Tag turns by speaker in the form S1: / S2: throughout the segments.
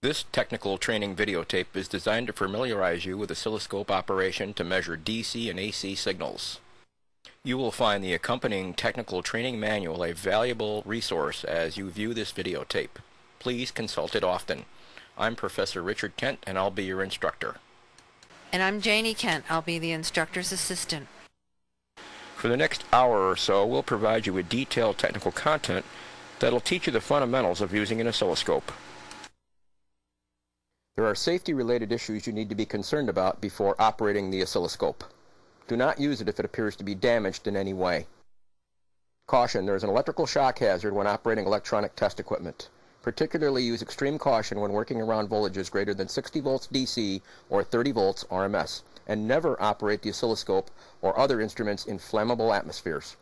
S1: This technical training videotape is designed to familiarize you with oscilloscope operation to measure DC and AC signals. You will find the accompanying technical training manual a valuable resource as you view this videotape. Please consult it often. I'm Professor Richard Kent and I'll be your instructor.
S2: And I'm Janie Kent. I'll be the instructor's assistant.
S1: For the next hour or so, we'll provide you with detailed technical content that'll teach you the fundamentals of using an oscilloscope. There are safety-related issues you need to be concerned about before operating the oscilloscope. Do not use it if it appears to be damaged in any way. Caution, there is an electrical shock hazard when operating electronic test equipment. Particularly use extreme caution when working around voltages greater than 60 volts DC or 30 volts RMS, and never operate the oscilloscope or other instruments in flammable atmospheres.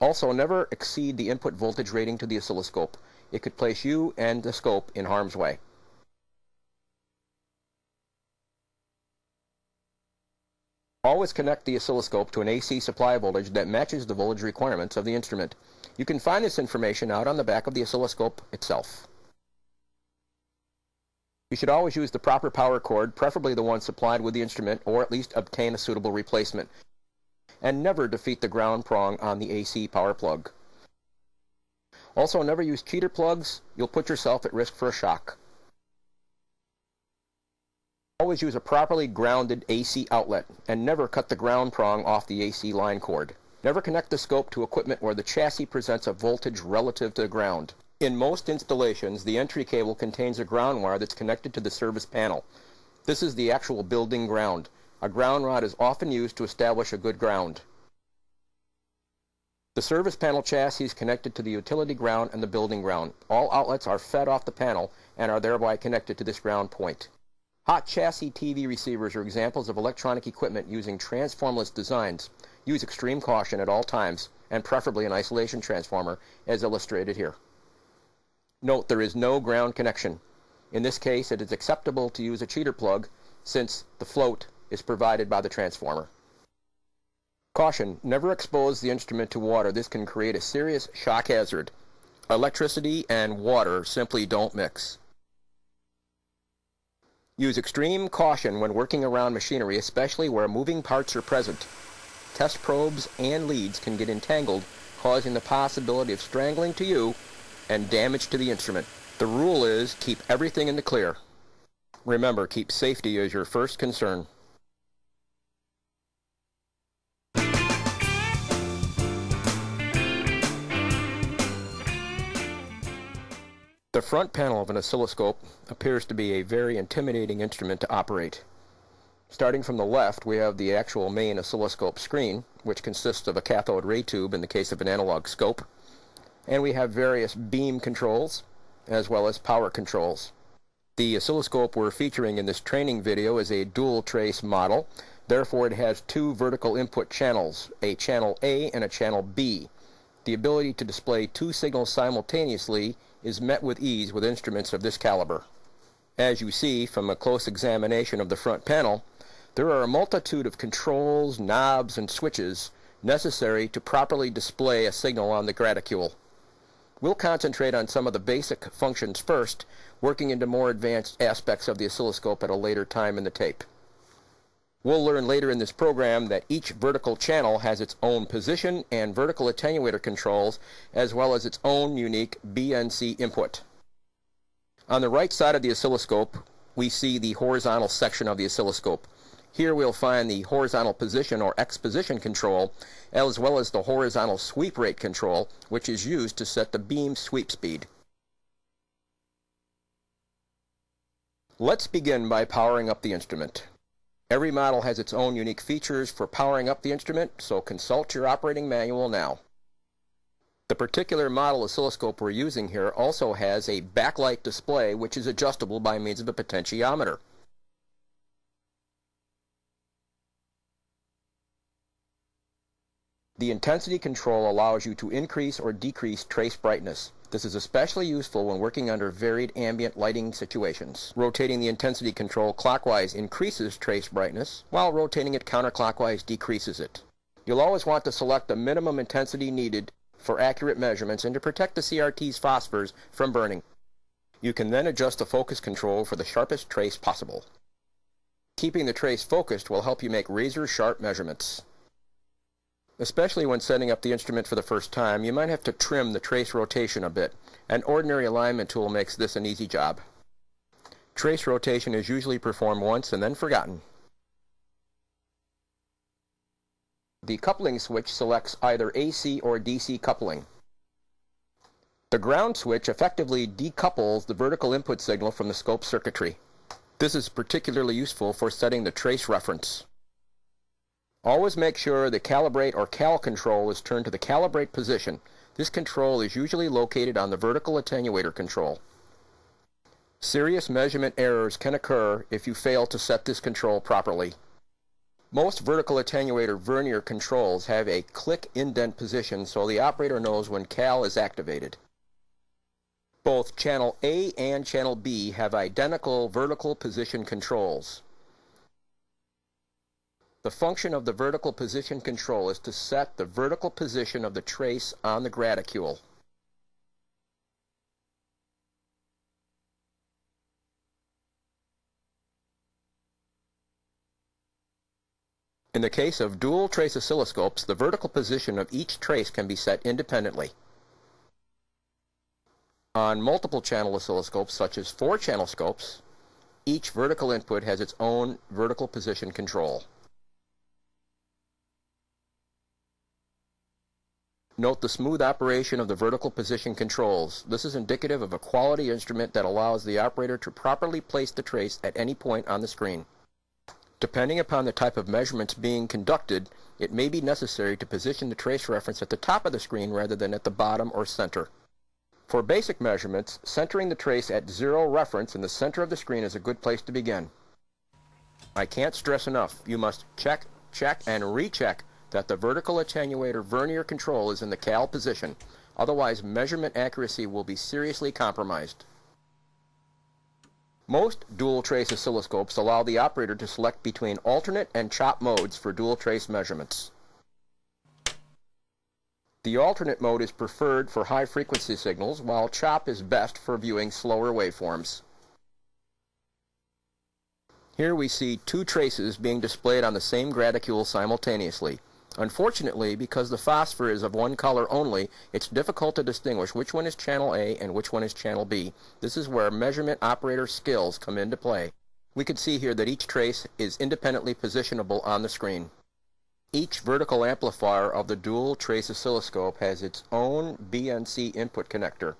S1: Also, never exceed the input voltage rating to the oscilloscope. It could place you and the scope in harm's way. Always connect the oscilloscope to an AC supply voltage that matches the voltage requirements of the instrument. You can find this information out on the back of the oscilloscope itself. You should always use the proper power cord, preferably the one supplied with the instrument, or at least obtain a suitable replacement. And never defeat the ground prong on the AC power plug. Also, never use cheater plugs. You'll put yourself at risk for a shock. Always use a properly grounded AC outlet and never cut the ground prong off the AC line cord. Never connect the scope to equipment where the chassis presents a voltage relative to the ground. In most installations, the entry cable contains a ground wire that's connected to the service panel. This is the actual building ground. A ground rod is often used to establish a good ground. The service panel chassis is connected to the utility ground and the building ground. All outlets are fed off the panel and are thereby connected to this ground point. Hot chassis TV receivers are examples of electronic equipment using transformerless designs. Use extreme caution at all times, and preferably an isolation transformer, as illustrated here. Note there is no ground connection. In this case, it is acceptable to use a cheater plug since the float is provided by the transformer. Caution, never expose the instrument to water. This can create a serious shock hazard. Electricity and water simply don't mix. Use extreme caution when working around machinery, especially where moving parts are present. Test probes and leads can get entangled, causing the possibility of strangling to you and damage to the instrument. The rule is keep everything in the clear. Remember, keep safety as your first concern. The front panel of an oscilloscope appears to be a very intimidating instrument to operate. Starting from the left, we have the actual main oscilloscope screen, which consists of a cathode ray tube in the case of an analog scope, and we have various beam controls, as well as power controls. The oscilloscope we're featuring in this training video is a dual trace model, therefore it has two vertical input channels, a channel A and a channel B. The ability to display two signals simultaneously is met with ease with instruments of this caliber. As you see from a close examination of the front panel, there are a multitude of controls, knobs, and switches necessary to properly display a signal on the graticule. We'll concentrate on some of the basic functions first, working into more advanced aspects of the oscilloscope at a later time in the tape. We'll learn later in this program that each vertical channel has its own position and vertical attenuator controls, as well as its own unique BNC input. On the right side of the oscilloscope, we see the horizontal section of the oscilloscope. Here we'll find the horizontal position or X position control, as well as the horizontal sweep rate control, which is used to set the beam sweep speed. Let's begin by powering up the instrument. Every model has its own unique features for powering up the instrument, so consult your operating manual now. The particular model oscilloscope we're using here also has a backlight display which is adjustable by means of a potentiometer. The intensity control allows you to increase or decrease trace brightness. This is especially useful when working under varied ambient lighting situations. Rotating the intensity control clockwise increases trace brightness, while rotating it counterclockwise decreases it. You'll always want to select the minimum intensity needed for accurate measurements and to protect the CRT's phosphors from burning. You can then adjust the focus control for the sharpest trace possible. Keeping the trace focused will help you make razor-sharp measurements. Especially when setting up the instrument for the first time, you might have to trim the trace rotation a bit. An ordinary alignment tool makes this an easy job. Trace rotation is usually performed once and then forgotten. The coupling switch selects either AC or DC coupling. The ground switch effectively decouples the vertical input signal from the scope circuitry. This is particularly useful for setting the trace reference. Always make sure the calibrate or cal control is turned to the calibrate position. This control is usually located on the vertical attenuator control. Serious measurement errors can occur if you fail to set this control properly. Most vertical attenuator vernier controls have a click detent position so the operator knows when cal is activated. Both channel A and channel B have identical vertical position controls. The function of the vertical position control is to set the vertical position of the trace on the graticule. In the case of dual trace oscilloscopes, the vertical position of each trace can be set independently. On multiple channel oscilloscopes, such as four channel scopes, each vertical input has its own vertical position control. Note the smooth operation of the vertical position controls. This is indicative of a quality instrument that allows the operator to properly place the trace at any point on the screen. Depending upon the type of measurements being conducted, it may be necessary to position the trace reference at the top of the screen rather than at the bottom or center. For basic measurements, centering the trace at zero reference in the center of the screen is a good place to begin. I can't stress enough, you must check, check, and recheck that the vertical attenuator vernier control is in the cal position, otherwise measurement accuracy will be seriously compromised. Most dual trace oscilloscopes allow the operator to select between alternate and chop modes for dual trace measurements. The alternate mode is preferred for high frequency signals, while chop is best for viewing slower waveforms. Here we see two traces being displayed on the same graticule simultaneously. Unfortunately, because the phosphor is of one color only, it's difficult to distinguish which one is channel A and which one is channel B. This is where measurement operator skills come into play. We can see here that each trace is independently positionable on the screen. Each vertical amplifier of the dual trace oscilloscope has its own BNC input connector.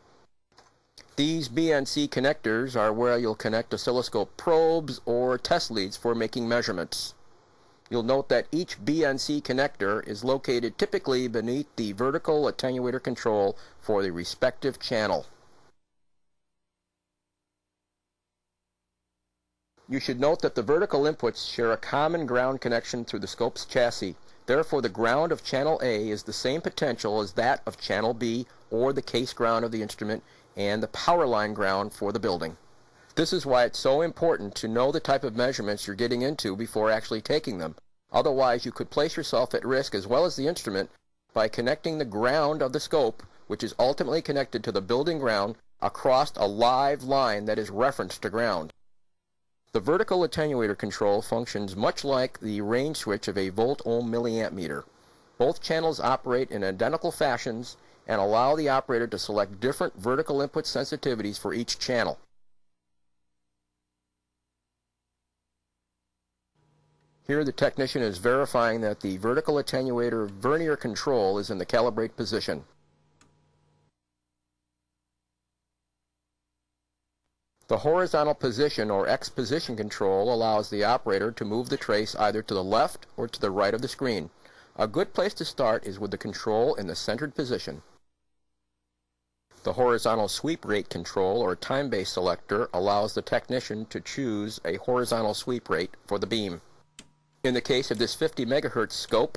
S1: These BNC connectors are where you'll connect oscilloscope probes or test leads for making measurements. You'll note that each BNC connector is located typically beneath the vertical attenuator control for the respective channel. You should note that the vertical inputs share a common ground connection through the scope's chassis. Therefore, the ground of channel A is the same potential as that of channel B or the case ground of the instrument and the power line ground for the building. This is why it's so important to know the type of measurements you're getting into before actually taking them. Otherwise, you could place yourself at risk as well as the instrument by connecting the ground of the scope, which is ultimately connected to the building ground, across a live line that is referenced to ground. The vertical attenuator control functions much like the range switch of a volt-ohm milliamp meter. Both channels operate in identical fashions and allow the operator to select different vertical input sensitivities for each channel. Here the technician is verifying that the vertical attenuator vernier control is in the calibrate position. The horizontal position or X position control allows the operator to move the trace either to the left or to the right of the screen. A good place to start is with the control in the centered position. The horizontal sweep rate control or time-base selector allows the technician to choose a horizontal sweep rate for the beam. In the case of this 50 megahertz scope,